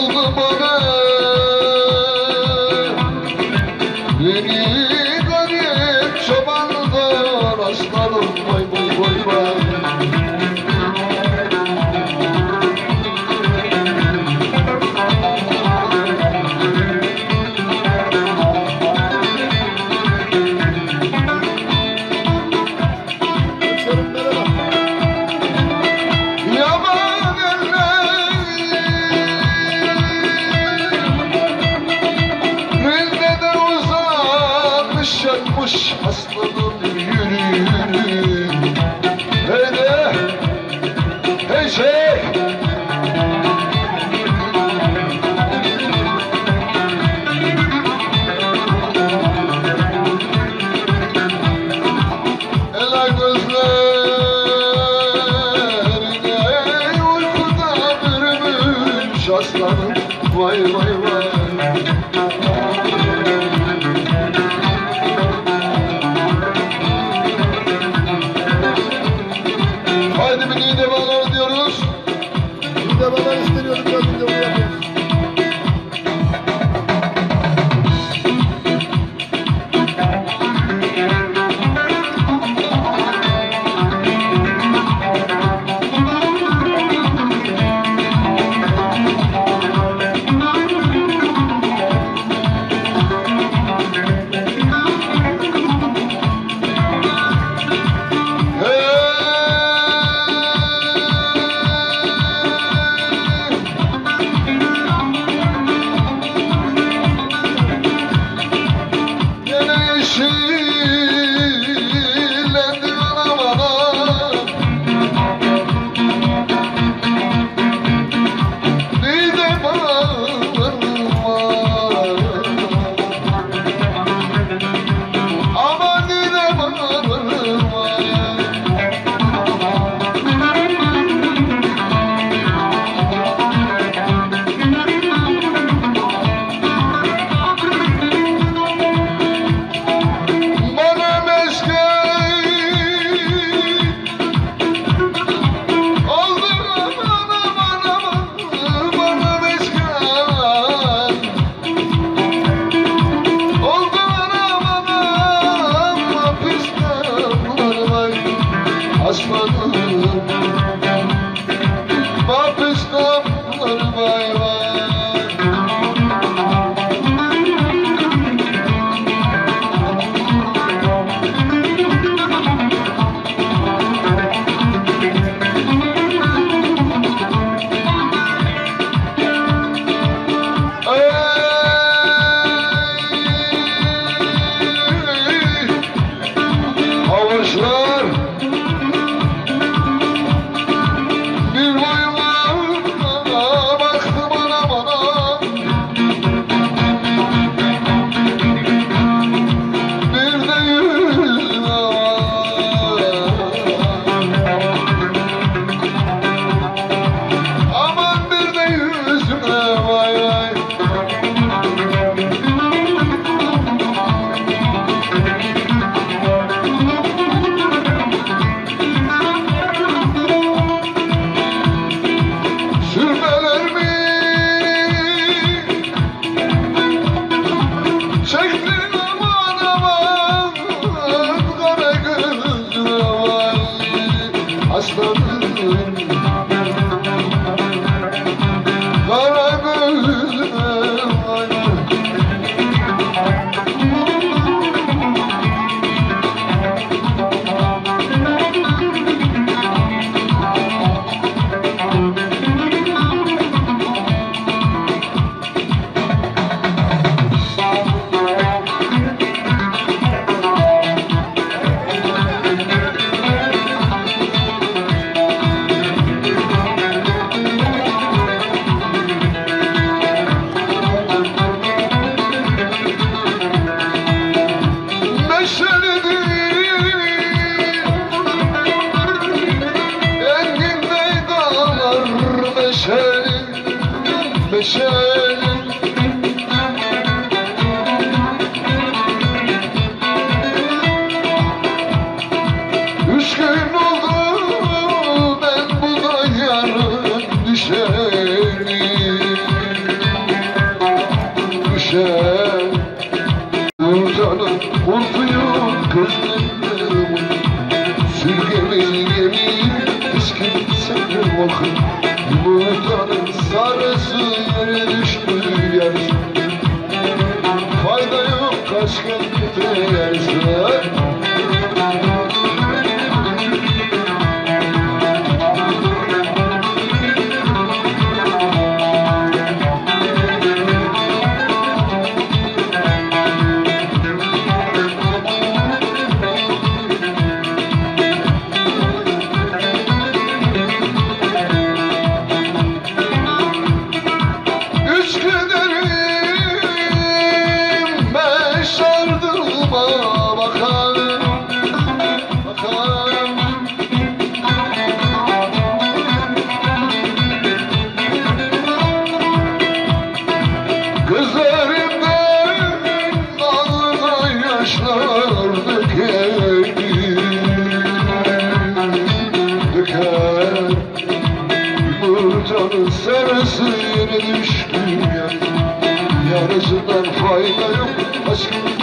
வாழ்வு மகா aslanım Vay vay vay Gözlerinde uyuyor Sürgemeli gemiyi hiç kimse bakın Yumurtanın sarısı yere düştü yarısı Fayda yok kaç kente yersin Gözlerimden ağzına yaşlar döker. Döker. Yumurtanın sarısı yere düştü ya Yarısından fayda yok aşkın